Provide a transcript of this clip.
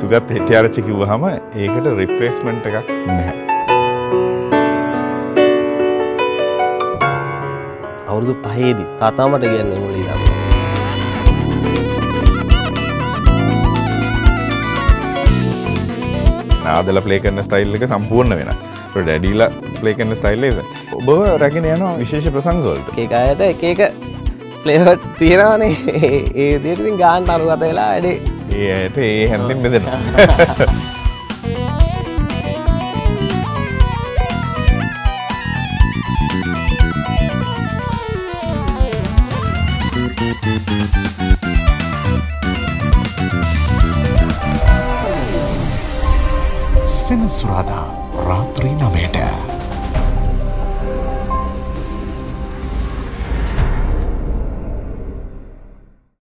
සුගත් හෙටියාරච්චි කිව්වහම ඒකට රිප්ලේස්මන්ට් එකක් නැහැ. අවුරුදු පහේදී තාතාමට කියන්නේ මුලින්ම. ආදල ප්ලේ කරන ස්ටයිල් එක සම්පූර්ණ වෙන ඩැඩීල ප්ලේ කරන ස්ටයිල් එක ඔබ රැගෙන යනවා විශේෂ ප්‍රසංගවලට ඒක අයට එක එක ප්ලේහට් තියෙනවානේ ඒ දේටින් ගාන්ට අනුගත වෙලා වැඩේ ඒ ඇයට ඒ හැන්තිෙන් බෙදෙන සෙනසුරාදා රාත්‍රී නමයට